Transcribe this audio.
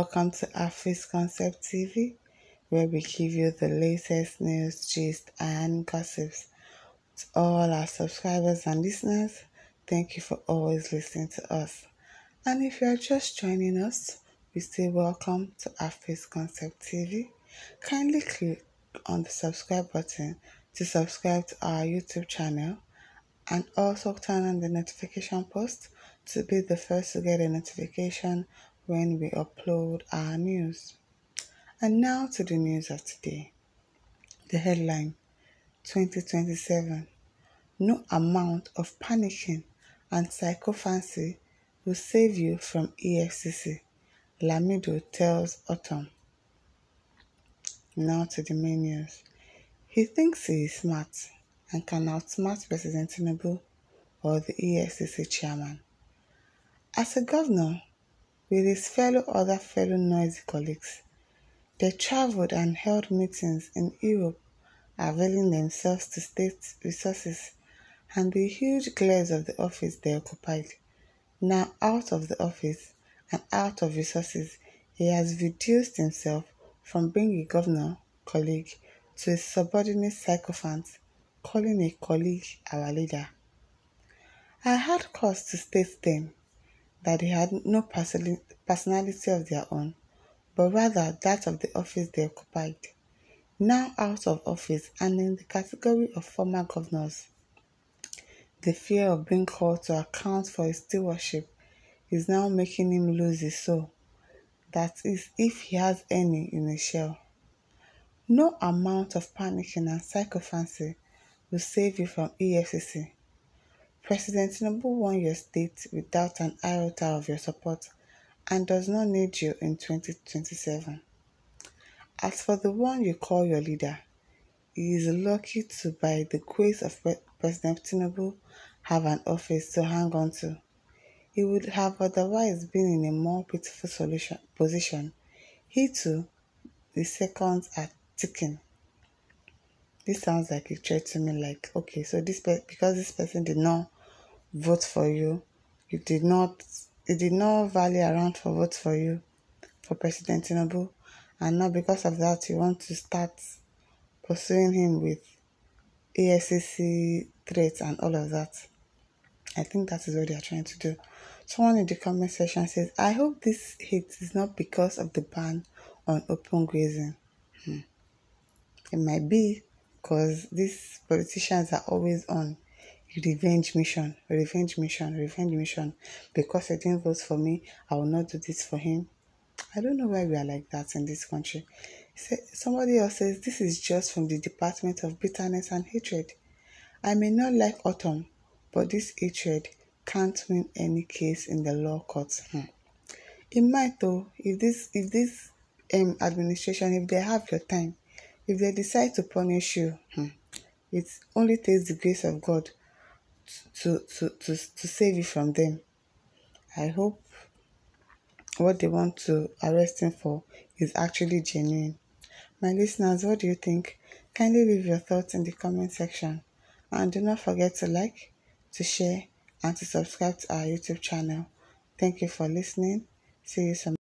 welcome to Afis Concept TV, where we give you the latest news, gist, and gossips. To all our subscribers and listeners, thank you for always listening to us. And if you are just joining us, we say welcome to Afis Concept TV. Kindly click on the subscribe button to subscribe to our YouTube channel and also turn on the notification post to be the first to get a notification when we upload our news. And now to the news of today. The headline 2027 No amount of panicking and sycophancy will save you from EFCC, Lamido tells Ortom. Now to the main news. He thinks he is smart and can outsmart President Tinubu or the EFCC chairman. As a governor, with his fellow other fellow noisy colleagues, they traveled and held meetings in Europe, availing themselves to state resources and the huge glares of the office they occupied. Now out of the office and out of resources, he has reduced himself from being a governor colleague to a subordinate sycophant, calling a colleague our leader. I had cause to state then that they had no personality of their own, but rather that of the office they occupied. Now out of office and in the category of former governors, the fear of being called to account for his stewardship is now making him lose his soul. That is, if he has any in a shell. No amount of panicking and sycophancy will save you from EFCC. President Tinubu won your state without an iota of your support and does not need you in 2027. As for the one you call your leader, he is lucky to, by the grace of President Tinubu, have an office to hang on to. He would have otherwise been in a more pitiful solution, position. He too, the seconds are ticking. This sounds like a threat to me. Like, okay, so this because this person did not vote for you, you did not, it did not rally around for vote for you, for President Tinubu, and now because of that, you want to start pursuing him with EFCC threats and all of that. I think that is what they are trying to do. Someone in the comment section says, I hope this hit is not because of the ban on open grazing. Hmm. It might be because these politicians are always on revenge mission, revenge mission, revenge mission. Because he didn't vote for me, I will not do this for him. I don't know why we are like that in this country. Somebody else says this is just from the Department of Bitterness and Hatred. I may not like Ortom, but this hatred can't win any case in the law courts. Hmm. It might though, if this if this um, administration, if they have your time, if they decide to punish you, hmm, it only takes the grace of God to, to, to, to save you from them. I hope what they want to arrest him for is actually genuine. My listeners, what do you think? Kindly leave your thoughts in the comment section. And do not forget to like, to share, and to subscribe to our YouTube channel. Thank you for listening. See you some